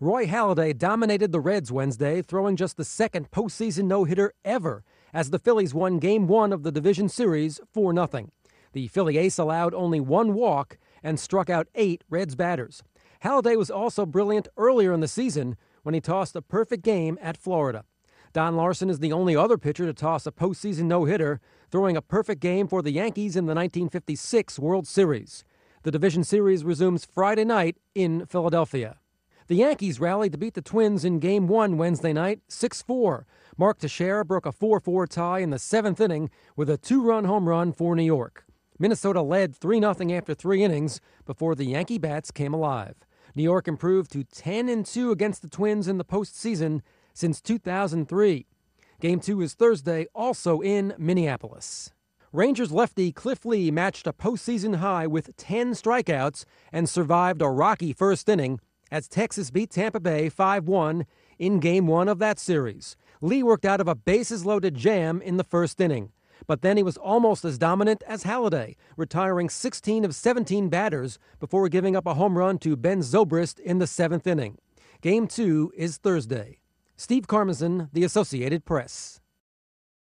Roy Halladay dominated the Reds Wednesday, throwing just the second postseason no hitter ever as the Phillies won Game 1 of the division series 4 0. The Philly ace allowed only one walk and struck out eight Reds batters. Halladay was also brilliant earlier in the season when he tossed a perfect game at Florida. Don Larsen is the only other pitcher to toss a postseason no hitter, throwing a perfect game for the Yankees in the 1956 World Series. The division series resumes Friday night in Philadelphia. The Yankees rallied to beat the Twins in Game 1 Wednesday night, 6 4. Mark Teixeira broke a 4 4 tie in the seventh inning with a two run home run for New York. Minnesota led 3 0 after three innings before the Yankee bats came alive. New York improved to 10 2 against the Twins in the postseason since 2003. Game 2 is Thursday, also in Minneapolis. Rangers lefty Cliff Lee matched a postseason high with 10 strikeouts and survived a rocky first inning as Texas beat Tampa Bay 5 1 in Game 1 of that series. Lee worked out of a bases loaded jam in the first inning. But then he was almost as dominant as Halladay, retiring 16 of 17 batters before giving up a home run to Ben Zobrist in the seventh inning. Game 2 is Thursday. Steve Carmazin, The Associated Press.